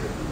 good.